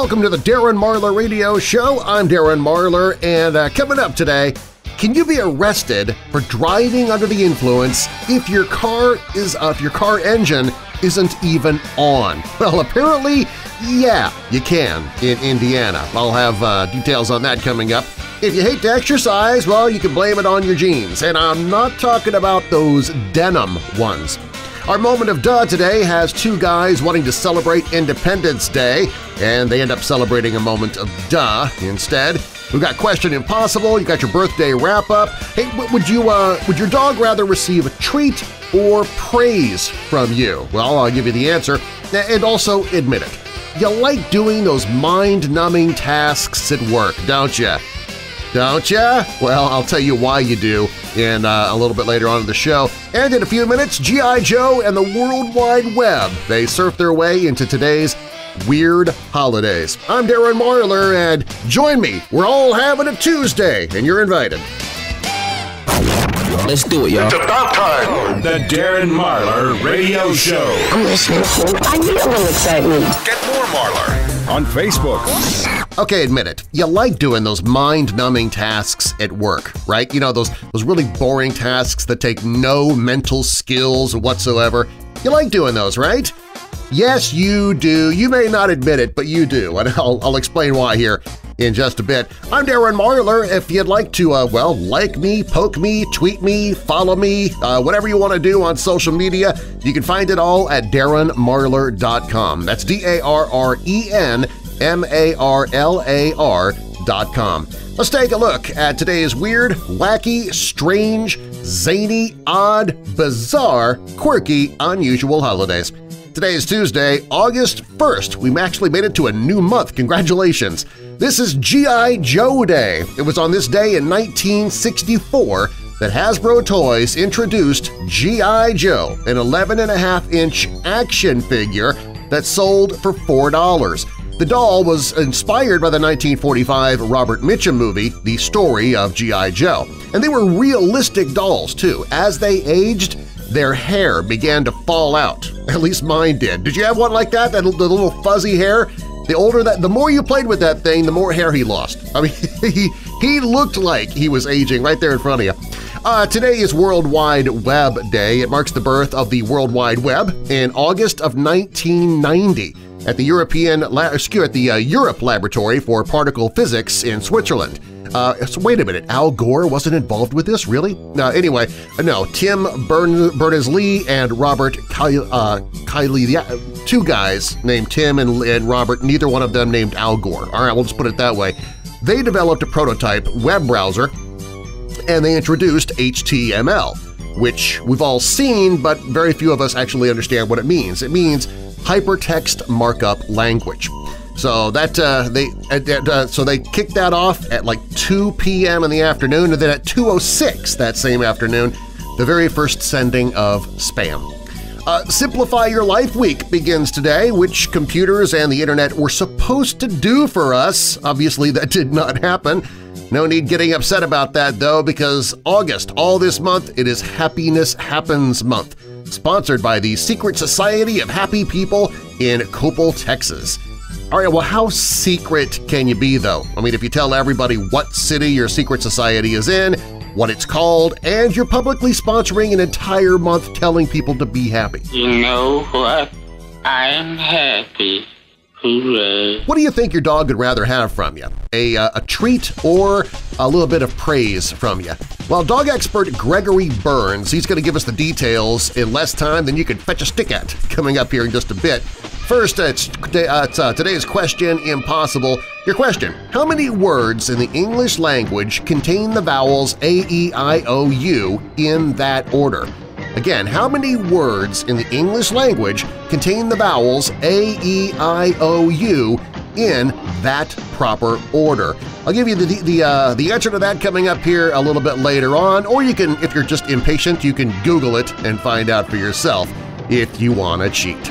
Welcome to the Darren Marlar Radio Show. I'm Darren Marlar, and uh, coming up today, can you be arrested for driving under the influence if your car is uh, if your car engine isn't even on? Well, apparently, yeah, you can in Indiana. I'll have uh, details on that coming up. If you hate to exercise, well, you can blame it on your jeans, and I'm not talking about those denim ones. Our moment of duh today has two guys wanting to celebrate Independence Day, and they end up celebrating a moment of duh instead. We've got Question Impossible, you got your birthday wrap-up. Hey, would you uh, would your dog rather receive a treat or praise from you? Well, I'll give you the answer, and also admit it. You like doing those mind-numbing tasks at work, don't you? Don't ya? Well, I'll tell you why you do in uh, a little bit later on in the show. And in a few minutes, G.I. Joe and the World Wide Web. They surf their way into today's weird holidays. I'm Darren Marlar, and join me. We're all having a Tuesday, and you're invited. Let's do it, y'all. It's about time. The Darren Marlar Radio Show. I'm listening. I need a little excitement. Get more Marlar. On Facebook. Okay, admit it. You like doing those mind-numbing tasks at work, right? You know, those, those really boring tasks that take no mental skills whatsoever. You like doing those, right? Yes, you do. You may not admit it, but you do, and I'll, I'll explain why here in just a bit. I'm Darren Marlar. If you'd like to, uh, well, like me, poke me, tweet me, follow me, uh, whatever you want to do on social media, you can find it all at darrenmarlar.com. That's D-A-R-R-E-N M-A-R-L-A-R dot com. Let's take a look at today's weird, wacky, strange, zany, odd, bizarre, quirky, unusual holidays. Today is Tuesday, August 1st. We actually made it to a new month. Congratulations! This is G.I. Joe Day. It was on this day in 1964 that Hasbro Toys introduced G.I. Joe, an 11.5-inch action figure that sold for $4. The doll was inspired by the 1945 Robert Mitchum movie, The Story of G.I. Joe. And they were realistic dolls, too. As they aged, their hair began to fall out. At least mine did. Did you have one like that, that the little fuzzy hair? The older that, the more you played with that thing, the more hair he lost. I mean, he, he looked like he was aging right there in front of you. Uh, today is World Wide Web Day. It marks the birth of the World Wide Web in August of 1990 at the European excuse, at the uh, Europe Laboratory for Particle Physics in Switzerland. Uh, so wait a minute, Al Gore wasn't involved with this, really? No, anyway, no, Tim Bern Berners-Lee and Robert Kiley, uh, two guys named Tim and, and Robert, neither one of them named Al Gore. All right, we'll just put it that way. They developed a prototype web browser and they introduced HTML, which we've all seen, but very few of us actually understand what it means. It means Hypertext Markup Language. So that uh, they uh, so they kicked that off at like 2 p.m. in the afternoon, and then at 2:06 that same afternoon, the very first sending of spam. Uh, Simplify Your Life Week begins today, which computers and the internet were supposed to do for us. Obviously, that did not happen. No need getting upset about that, though, because August, all this month, it is Happiness Happens Month, sponsored by the Secret Society of Happy People in Coppell, Texas. All right, well, how secret can you be, though? I mean, if you tell everybody what city your secret society is in, what it's called, and you're publicly sponsoring an entire month telling people to be happy. You know what? I'm happy. Hooray. What do you think your dog would rather have from you? A, uh, a treat or a little bit of praise from you? Well, dog expert Gregory Berns, he's going to give us the details in less time than you could fetch a stick at coming up here in just a bit. First, it's, it's uh, today's question impossible. Your question, how many words in the English language contain the vowels A, E, I, O, U in that order? Again, how many words in the English language contain the vowels A, E, I, O, U in that proper order? I'll give you the, the, uh, the answer to that coming up here a little bit later on, or you can, if you're just impatient, you can Google it and find out for yourself if you want to cheat.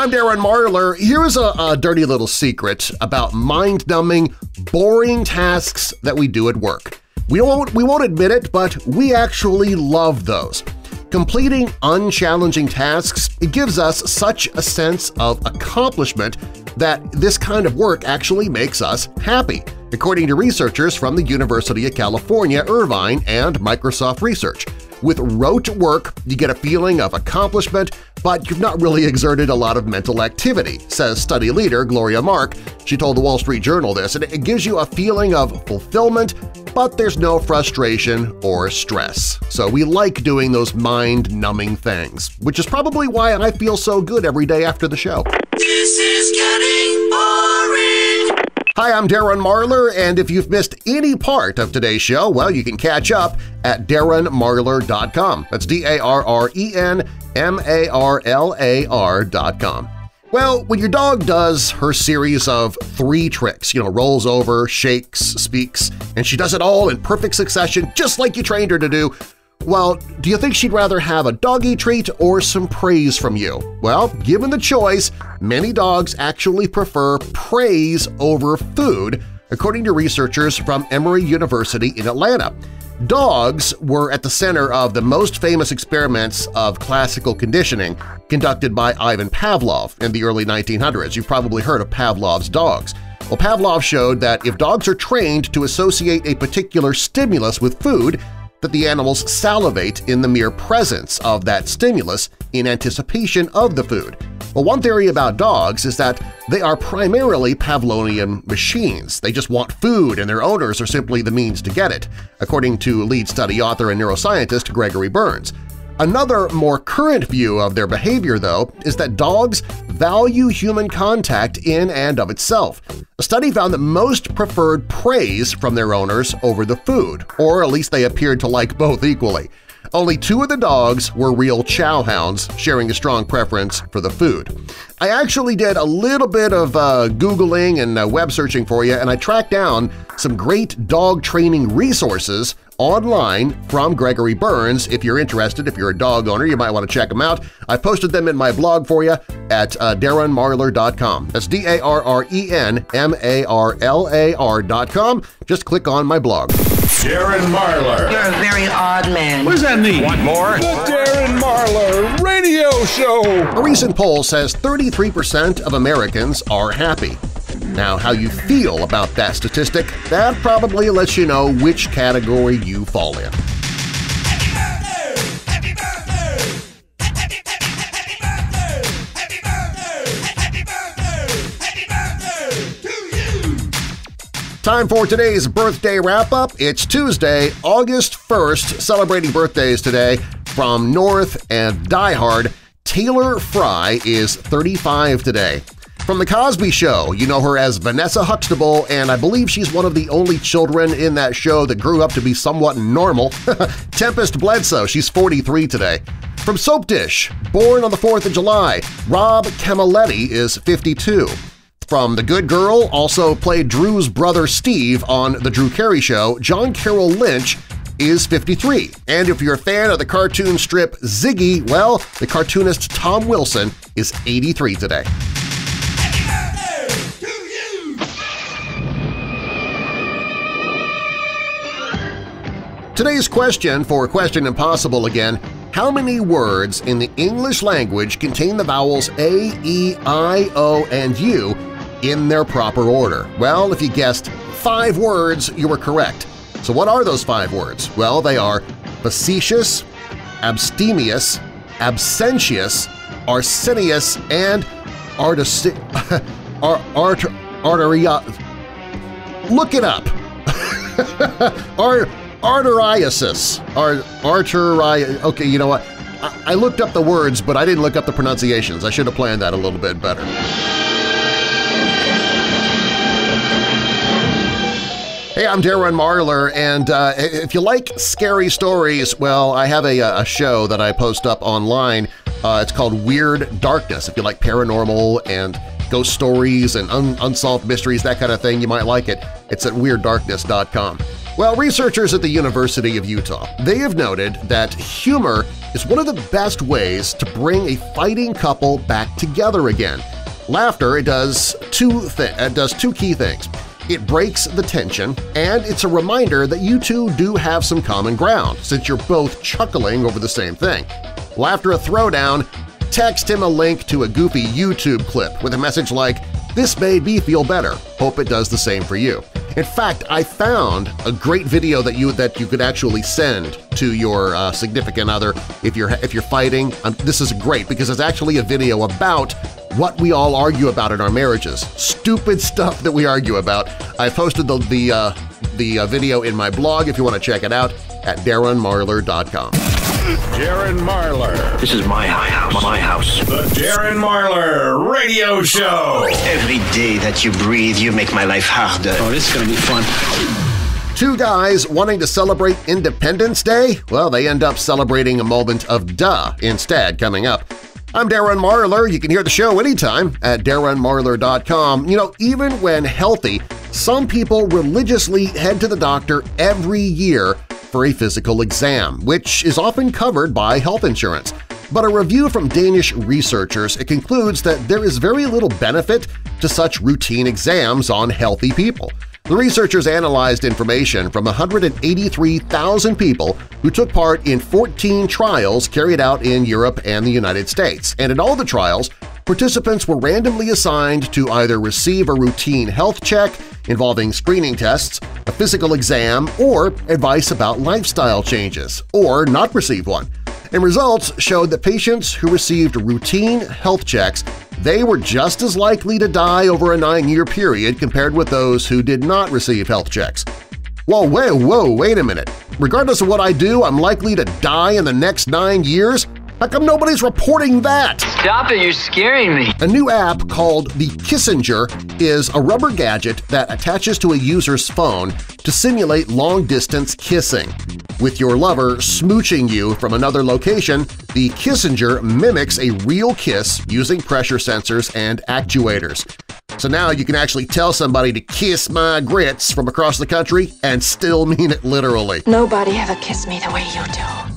I'm Darren Marlar. Here's a, a, dirty little secret about mind-numbing, boring tasks that we do at work. We won't, we won't admit it, but we actually love those. Completing unchallenging tasks it gives us such a sense of accomplishment that this kind of work actually makes us happy, according to researchers from the University of California, Irvine, and Microsoft Research. With rote work, you get a feeling of accomplishment, but you've not really exerted a lot of mental activity, says study leader Gloria Mark. She told the Wall Street Journal this, and it gives you a feeling of fulfillment, but there's no frustration or stress. So we like doing those mind-numbing things, which is probably why I feel so good every day after the show. Hi, I'm Darren Marlar, and if you've missed any part of today's show, well, you can catch up at darrenmarlar.com. That's D-A-R-R-E-N-M-A-R-L-A-R dot com. Well, when your dog does her series of three tricks, you know, rolls over, shakes, speaks, and she does it all in perfect succession just like you trained her to do, well, do you think she'd rather have a doggy treat or some praise from you? Well, given the choice, many dogs actually prefer praise over food, according to researchers from Emory University in Atlanta. Dogs were at the center of the most famous experiments of classical conditioning conducted by Ivan Pavlov in the early 1900s. You've probably heard of Pavlov's dogs. Well, Pavlov showed that if dogs are trained to associate a particular stimulus with food, that the animals salivate in the mere presence of that stimulus in anticipation of the food. Well, one theory about dogs is that they are primarily Pavlovian machines. They just want food and their owners are simply the means to get it, according to lead study author and neuroscientist Gregory Berns. Another more current view of their behavior, though, is that dogs value human contact in and of itself. A study found that most preferred praise from their owners over the food, or at least they appeared to like both equally. Only two of the dogs were real chow hounds, sharing a strong preference for the food. I actually did a little bit of uh, Googling and uh, web searching for you, and I tracked down some great dog training resources online from Gregory Berns. If you're interested, if you're a dog owner, you might want to check them out. I posted them in my blog for you at uh, darrenmarlar.com. That's D-A-R-R-E-N-M-A-R-L-A-R dot. Just click on my blog. Darren Marlar. You're a very odd man. What does that mean? Want more? The Darren Marlar Radio Show. A recent poll says 33% of Americans are happy. Now, how you feel about that statistic, that probably lets you know which category you fall in. Time for today's birthday wrap-up. It's Tuesday, August 1st, celebrating birthdays today from North and Die Hard. Taylor Fry is 35 today. From The Cosby Show, you know her as Vanessa Huxtable, and I believe she's one of the only children in that show that grew up to be somewhat normal. Tempestt Bledsoe, she's 43 today. From Soapdish, born on the 4th of July, Rob Camilletti is 52. From The Good Girl, also played Drew's brother Steve on The Drew Carey Show, John Carroll Lynch is 53. And if you're a fan of the cartoon strip Ziggy, well, the cartoonist Tom Wilson is 83 today. Today's question for Question Impossible again, how many words in the English language contain the vowels A, E, I, O, and U in their proper order? Well, if you guessed five words, you were correct. So what are those five words? Well, they are facetious, abstemious, absentious, arsenious, and artisi ar art arteria. Look it up. Ar arteriasis. Ar arteri. Okay, you know what? I, I looked up the words, but I didn't look up the pronunciations. I should have planned that a little bit better. Hey, I'm Darren Marlar, and uh, if you like scary stories, well, I have a, a show that I post up online. Uh, it's called Weird Darkness. If you like paranormal and ghost stories and un unsolved mysteries, that kind of thing, you might like it. It's at WeirdDarkness.com. Well, researchers at the University of Utah, they have noted that humor is one of the best ways to bring a fighting couple back together again. Laughter it does two, it does two key things. It breaks the tension, and it's a reminder that you two do have some common ground since you're both chuckling over the same thing. Well, after a throwdown, text him a link to a goofy YouTube clip with a message like, this made me feel better. Hope it does the same for you. In fact, I found a great video that you that you could actually send to your uh, significant other if you're if you're fighting. Um, this is great because it's actually a video about what we all argue about in our marriages, stupid stuff that we argue about. I posted the the uh, the uh, video in my blog if you want to check it out at darrenmarlar.com. Darren Marlar. This is my house. My house. The Darren Marlar Radio Show. Every day that you breathe, you make my life harder. Oh, this is gonna be fun. Two guys wanting to celebrate Independence Day? Well, they end up celebrating a moment of duh instead coming up. I'm Darren Marlar. You can hear the show anytime at darrenmarlar.com. You know, even when healthy, some people religiously head to the doctor every year for a physical exam, which is often covered by health insurance. But a review from Danish researchers concludes that there is very little benefit to such routine exams on healthy people. The researchers analyzed information from 183,000 people who took part in 14 trials carried out in Europe and the United States, and in all the trials, participants were randomly assigned to either receive a routine health check involving screening tests, a physical exam, or advice about lifestyle changes, or not receive one. And results showed that patients who received routine health checks they were just as likely to die over a nine-year period compared with those who did not receive health checks. Whoa, whoa, whoa, wait a minute. Regardless of what I do, I'm likely to die in the next nine years? How come nobody's reporting that? Stop it, you're scaring me. A new app called the Kissenger is a rubber gadget that attaches to a user's phone to simulate long-distance kissing. With your lover smooching you from another location, the Kissenger mimics a real kiss using pressure sensors and actuators. So now you can actually tell somebody to kiss my grits from across the country and still mean it literally. Nobody ever kissed me the way you do.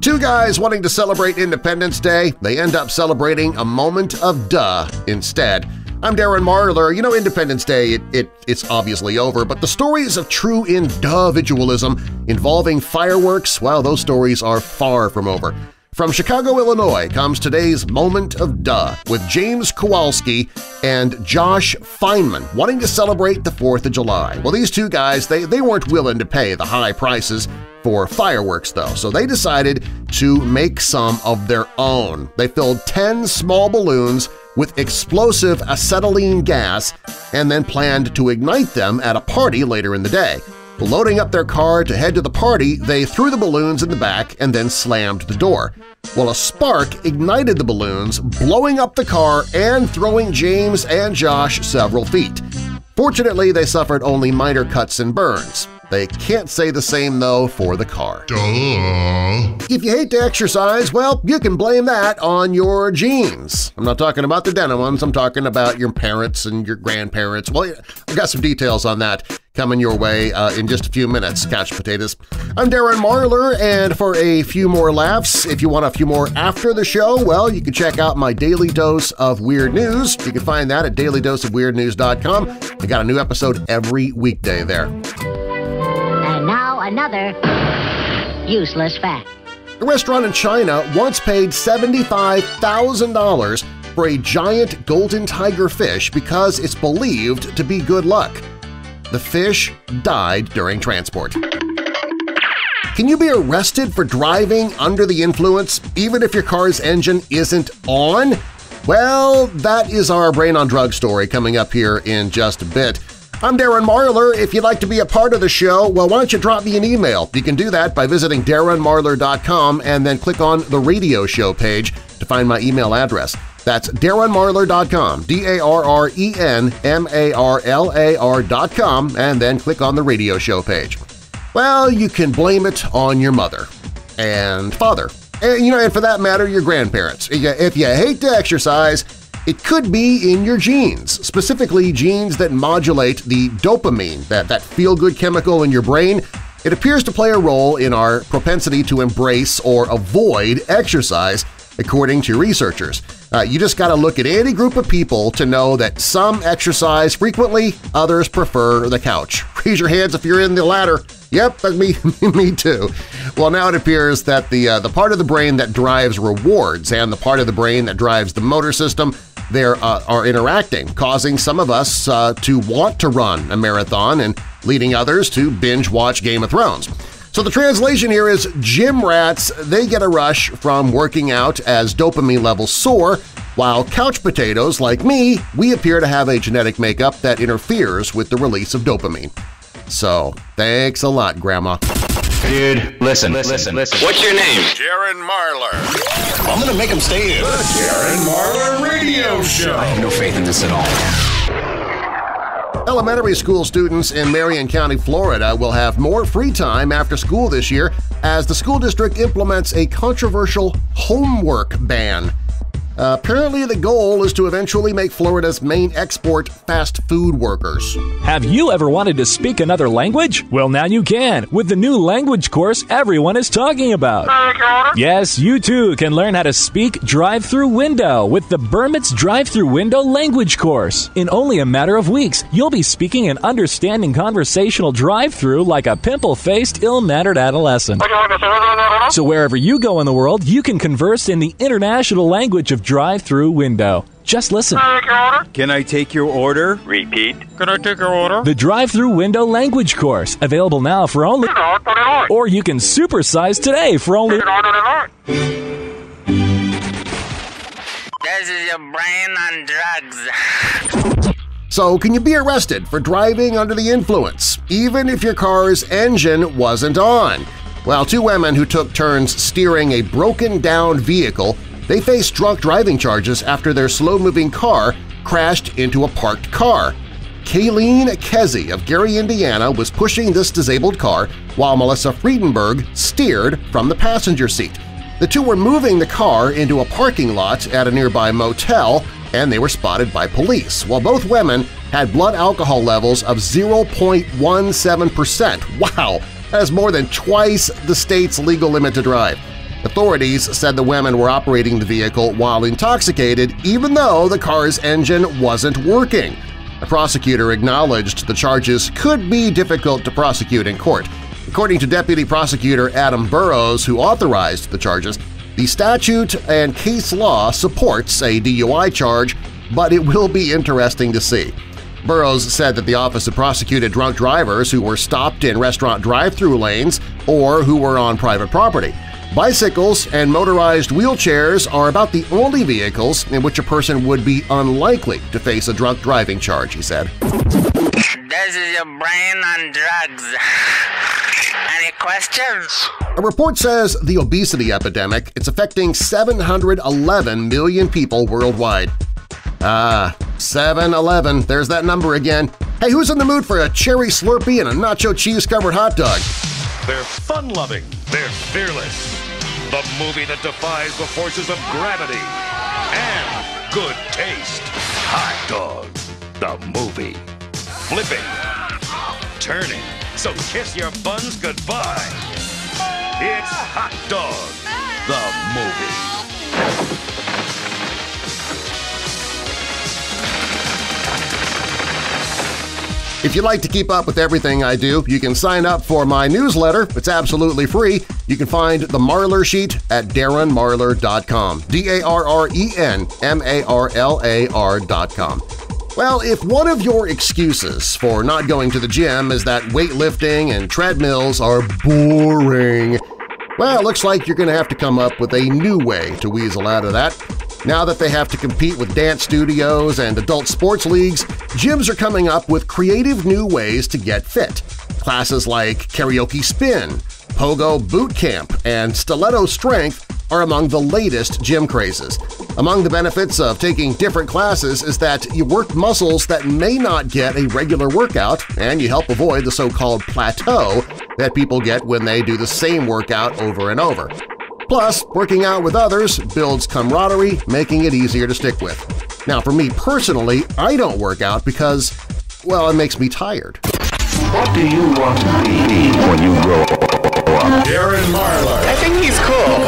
Two guys wanting to celebrate Independence Day, they end up celebrating a moment of duh instead. I'm Darren Marlar. You know, Independence Day, it, it, it's obviously over, but the stories of true individualism involving fireworks, well, those stories are far from over. From Chicago, Illinois comes today's Moment of Duh with James Kowalski and Josh Feynman wanting to celebrate the 4th of July. Well, these two guys, they, they weren't willing to pay the high prices for fireworks, though, so they decided to make some of their own. They filled 10 small balloons with explosive acetylene gas and then planned to ignite them at a party later in the day. Loading up their car to head to the party, they threw the balloons in the back and then slammed the door. Well, a spark ignited the balloons, blowing up the car and throwing James and Josh several feet. Fortunately, they suffered only minor cuts and burns. They can't say the same, though, for the car. If you hate to exercise, well, you can blame that on your genes. I'm not talking about the denim ones, I'm talking about your parents and your grandparents. Well, I've got some details on that coming your way uh, in just a few minutes, couch potatoes. I'm Darren Marlar, and for a few more laughs, if you want a few more after the show, well, you can check out my Daily Dose of Weird News. You can find that at dailydoseofweirdnews.com. I got a new episode every weekday there. And now another useless fact. A restaurant in China once paid $75,000 for a giant golden tiger fish because it's believed to be good luck. The fish died during transport. Can you be arrested for driving under the influence even if your car's engine isn't on? Well, that is our Brain on Drug story coming up here in just a bit. I'm Darren Marlar. If you'd like to be a part of the show, well, why don't you drop me an email? You can do that by visiting darrenmarlar.com and then click on the radio show page to find my email address. That's darrenmarlar.com, D-A-R-R-E-N-M-A-R-L-A-R.com, and then click on the radio show page. Well, you can blame it on your mother and father, and, you know, and for that matter, your grandparents. If you hate to exercise, it could be in your genes, specifically genes that modulate the dopamine, that, that feel-good chemical in your brain. It appears to play a role in our propensity to embrace or avoid exercise, according to researchers. Uh, you just got to look at any group of people to know that some exercise frequently, others prefer the couch. Raise your hands if you're in the latter. Yep, me, me too. Well, now it appears that the, uh, the part of the brain that drives rewards and the part of the brain that drives the motor system there uh, are interacting, causing some of us uh, to want to run a marathon and leading others to binge-watch Game of Thrones. So the translation here is gym rats, they get a rush from working out as dopamine levels soar, while couch potatoes like me, we appear to have a genetic makeup that interferes with the release of dopamine. So, thanks a lot, Grandma. Dude, listen, listen, listen. What's your name? Darren Marlar. I'm gonna make him stay here. Darren Marlar Radio Show. I have no faith in this at all. Elementary school students in Marion County, Florida will have more free time after school this year as the school district implements a controversial homework ban. Apparently the goal is to eventually make Florida's main export fast food workers. Have you ever wanted to speak another language? Well, now you can with the new language course everyone is talking about. Yes, you too can learn how to speak drive through window with the Burmits Drive Through Window language course. In only a matter of weeks, you'll be speaking and understanding conversational drive through like a pimple faced, ill mannered adolescent. So, wherever you go in the world, you can converse in the international language of drive through window. Just listen. Can I take your order? Repeat. Can I take your order? The drive through window language course, available now for only. Or you can supersize today for only. This is your brain on drugs. So can you be arrested for driving under the influence, even if your car's engine wasn't on? Well, two women who took turns steering a broken-down vehicle they faced drunk driving charges after their slow-moving car crashed into a parked car. Kayleen Kesey of Gary, Indiana was pushing this disabled car while Melissa Friedenberg steered from the passenger seat. The two were moving the car into a parking lot at a nearby motel and they were spotted by police, while both women had blood alcohol levels of 0.17%. Wow! That is more than twice the state's legal limit to drive. Authorities said the women were operating the vehicle while intoxicated even though the car's engine wasn't working. The prosecutor acknowledged the charges could be difficult to prosecute in court. According to Deputy Prosecutor Adam Burrows, who authorized the charges, the statute and case law supports a DUI charge, but it will be interesting to see. Burrows said that the office had prosecuted drunk drivers who were stopped in restaurant drive-through lanes or who were on private property. Bicycles and motorized wheelchairs are about the only vehicles in which a person would be unlikely to face a drunk driving charge, he said. This is your brain on drugs. Any questions? A report says the obesity epidemic is affecting 711 million people worldwide. Ah, 7-Eleven, there's that number again. Hey, who's in the mood for a cherry Slurpee and a nacho cheese-covered hot dog? They're fun-loving. They're fearless. The movie that defies the forces of gravity. And good taste. Hot dog. The movie. Flipping. Turning. So kiss your buns goodbye. It's Hot Dog. The movie. If you'd like to keep up with everything I do, you can sign up for my newsletter. It's absolutely free. You can find the Marlar Sheet at darrenmarlar.com. D-A-R-R-E-N-M-A-R-L-A-R dot com. Well, if one of your excuses for not going to the gym is that weightlifting and treadmills are boring, well, it looks like you're going to have to come up with a new way to weasel out of that. Now that they have to compete with dance studios and adult sports leagues, gyms are coming up with creative new ways to get fit. Classes like Karaoke Spin, Pogo Boot Camp, and Stiletto Strength are among the latest gym crazes. Among the benefits of taking different classes is that you work muscles that may not get a regular workout and you help avoid the so-called plateau that people get when they do the same workout over and over. Plus, working out with others builds camaraderie, making it easier to stick with. Now, for me personally, I don't work out because, well, it makes me tired. What do you want to be when you grow up? Darren Marlar. I think he's cool.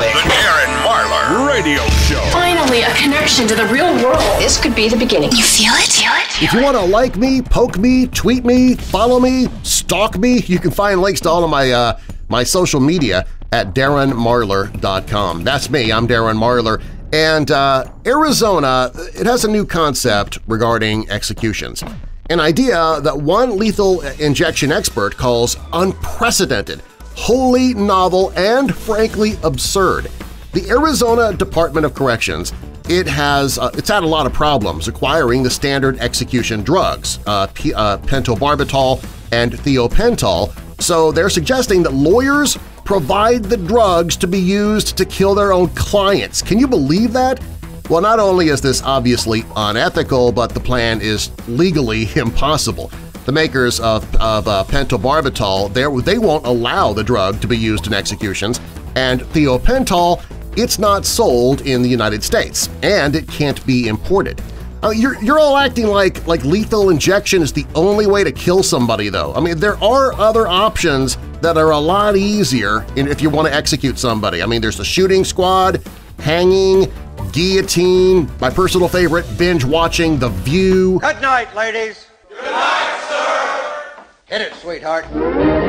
The Darren Marlar Radio Show. Finally! finally a connection to the real world. This could be the beginning. You feel it? Feel it? If you want to like me, poke me, tweet me, follow me, stalk me, you can find links to all of my uh, my social media at darrenmarlar.com. That's me. I'm Darren Marlar. And uh, Arizona, it has a new concept regarding executions. An idea that one lethal injection expert calls unprecedented, wholly novel, and frankly absurd. The Arizona Department of Corrections it has uh, it's had a lot of problems acquiring the standard execution drugs, uh, uh, pentobarbital and thiopental, so they're suggesting that lawyers provide the drugs to be used to kill their own clients. Can you believe that? Well, not only is this obviously unethical, but the plan is legally impossible. The makers of, of uh, pentobarbital, they won't allow the drug to be used in executions, and thiopental it's not sold in the United States, and it can't be imported. Uh, you're, you're all acting like, like lethal injection is the only way to kill somebody, though. I mean, there are other options that are a lot easier if you want to execute somebody. I mean, there's the shooting squad, hanging, guillotine, my personal favorite, binge-watching The View. Good night, ladies. Good night, sir. Hit it, sweetheart.